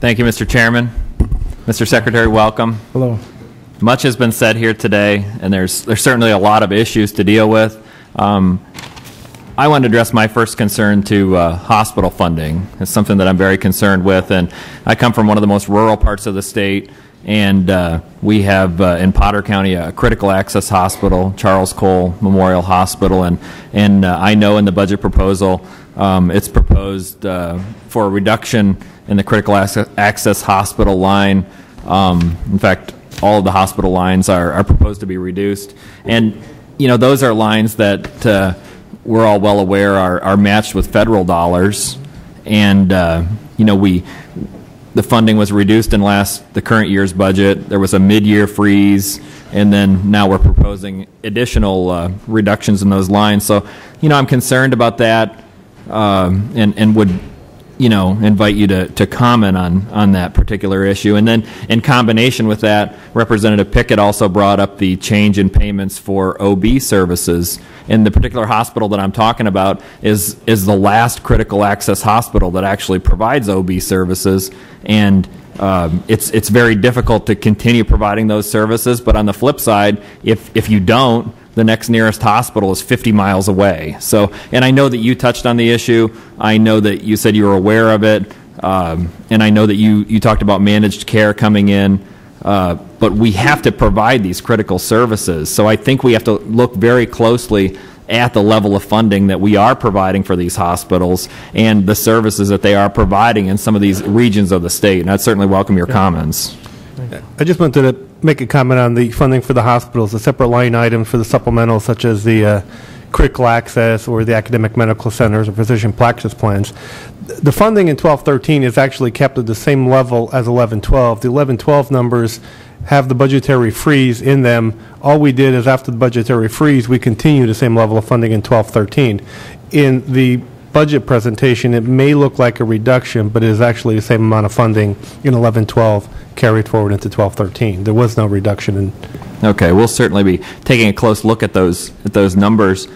Thank you, Mr. Chairman. Mr. Secretary, welcome. Hello. Much has been said here today, and there's, there's certainly a lot of issues to deal with. Um, I want to address my first concern to uh, hospital funding. It's something that I'm very concerned with, and I come from one of the most rural parts of the state, and uh, we have uh, in Potter County a critical access hospital, Charles Cole Memorial Hospital, and and uh, I know in the budget proposal um, it's proposed uh, for a reduction in the critical access, hospital line. Um, in fact, all of the hospital lines are, are proposed to be reduced, and you know those are lines that uh, we're all well aware are, are matched with federal dollars, and uh, you know we the funding was reduced in last the current year's budget. There was a mid-year freeze, and then now we're proposing additional uh, reductions in those lines. So, you know, I'm concerned about that, um, and and would you know invite you to, to comment on on that particular issue. And then in combination with that, Representative Pickett also brought up the change in payments for OB services. And the particular hospital that I'm talking about is is the last critical access hospital that actually provides OB services, and um, it's it's very difficult to continue providing those services. But on the flip side, if if you don't, the next nearest hospital is 50 miles away. So, and I know that you touched on the issue. I know that you said you were aware of it, um, and I know that you you talked about managed care coming in. Uh, but we have to provide these critical services. So I think we have to look very closely at the level of funding that we are providing for these hospitals and the services that they are providing in some of these regions of the state. And I'd certainly welcome your comments. I just wanted to make a comment on the funding for the hospitals, the separate line items for the supplemental, such as the uh, critical access or the academic medical centers or physician practice plans. The funding in 1213 is actually kept at the same level as 1112. The 1112 numbers have the budgetary freeze in them. All we did is after the budgetary freeze, we continue the same level of funding in 1213. In the budget presentation, it may look like a reduction, but it is actually the same amount of funding in 1112 carried forward into 1213. There was no reduction in, Okay, we'll certainly be taking a close look at those, at those numbers.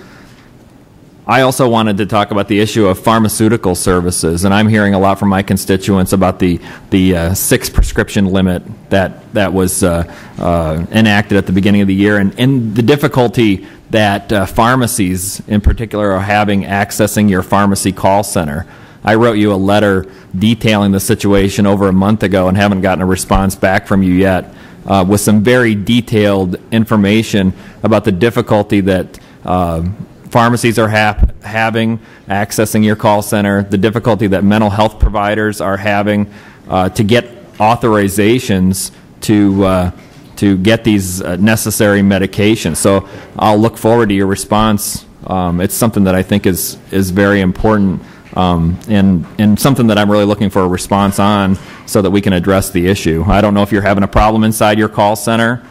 I also wanted to talk about the issue of pharmaceutical services, and I'm hearing a lot from my constituents about the, the uh, six prescription limit that, that was uh, uh, enacted at the beginning of the year, and, and the difficulty that uh, pharmacies in particular are having accessing your pharmacy call center. I wrote you a letter detailing the situation over a month ago and haven't gotten a response back from you yet uh, with some very detailed information about the difficulty that uh, pharmacies are having accessing your call center, the difficulty that mental health providers are having uh, to get authorizations to uh, to get these uh, necessary medications. So I'll look forward to your response. Um, it's something that I think is is very important. Um, and and something that I'm really looking for a response on, so that we can address the issue. I don't know if you're having a problem inside your call center.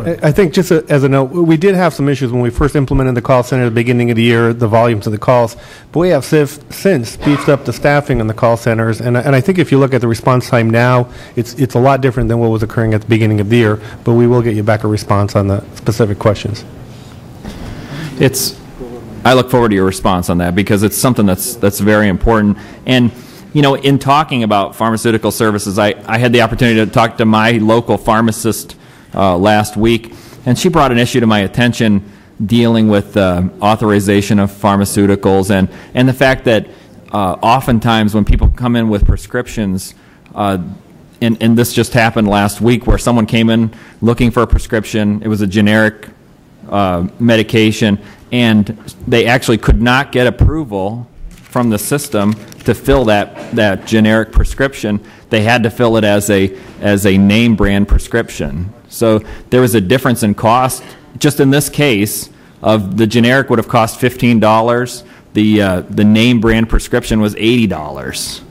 I I think just a- as a note, we did have some issues when we first implemented the call center at the beginning of the year, the volumes of the calls, but we have sif- since beefed up the staffing in the call centers, and I- and I think if you look at the response time now, it's it's a lot different than what was occurring at the beginning of the year, but we will get you back a response on the specific questions. It's, I look forward to your response on that because it's something that's, that's very important. And, you know, in talking about pharmaceutical services, I, I had the opportunity to talk to my local pharmacist uh, last week, and she brought an issue to my attention dealing with uh, authorization of pharmaceuticals and, and the fact that uh, oftentimes when people come in with prescriptions, uh, and, and this just happened last week where someone came in looking for a prescription, it was a generic uh, medication, and they actually could not get approval from the system to fill that, that generic prescription. They had to fill it as a, as a name brand prescription. So there was a difference in cost, just in this case, of the generic would have cost $15. The, uh, the name brand prescription was $80.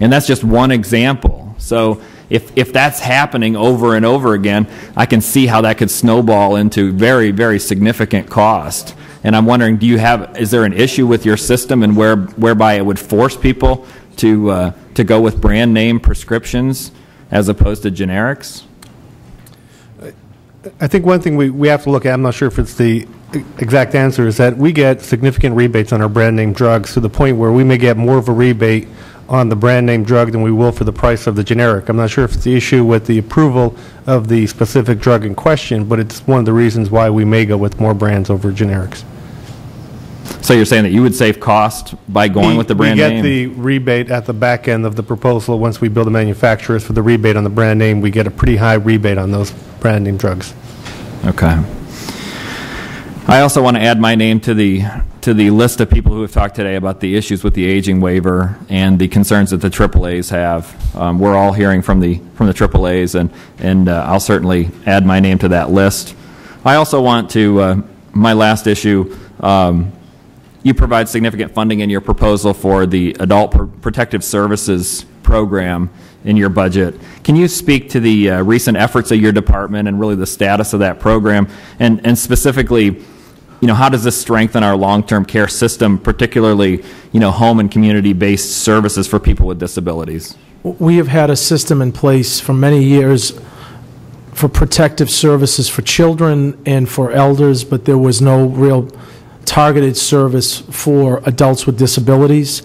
And that's just one example. So if, if that's happening over and over again, I can see how that could snowball into very, very significant cost. And I'm wondering, do you have, is there an issue with your system and where, whereby it would force people to, uh, to go with brand name prescriptions as opposed to generics? I think one thing we, we have to look at, I'm not sure if it's the exact answer, is that we get significant rebates on our brand name drugs to the point where we may get more of a rebate on the brand name drug than we will for the price of the generic. I'm not sure if it's the issue with the approval of the specific drug in question, but it's one of the reasons why we may go with more brands over generics. So you're saying that you would save cost by going with the brand name? We get the rebate at the back end of the proposal. Once we bill the manufacturers for the rebate on the brand name, we get a pretty high rebate on those brand name drugs. Okay. I also want to add my name to the, to the list of people who have talked today about the issues with the aging waiver and the concerns that the AAAs have. Um, We're all hearing from the, from the AAAs, and, and uh, I'll certainly add my name to that list. I also want to, uh, my last issue, um, you provide significant funding in your proposal for the Adult Pr- Protective Services Program in your budget. Can you speak to the uh, recent efforts of your department and really the status of that program? And, and specifically, you know, how does this strengthen our long-term care system, particularly, you know, home and community-based services for people with disabilities? We have had a system in place for many years for protective services for children and for elders, but there was no real targeted service for adults with disabilities.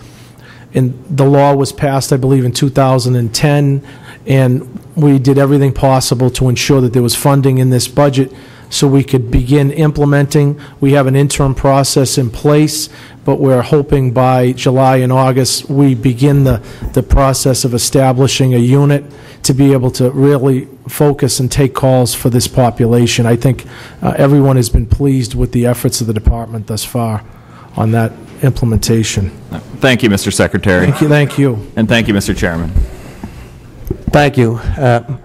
And the law was passed, I believe, in 2010, and we did everything possible to ensure that there was funding in this budget so we could begin implementing. We have an interim process in place, but we're hoping by July and August, we begin the, the process of establishing a unit to be able to really focus and take calls for this population. I think uh, everyone has been pleased with the efforts of the department thus far on that implementation. Thank you, Mr. Secretary. Thank you, thank you. And thank you, Mr. Chairman. Thank you. Uh,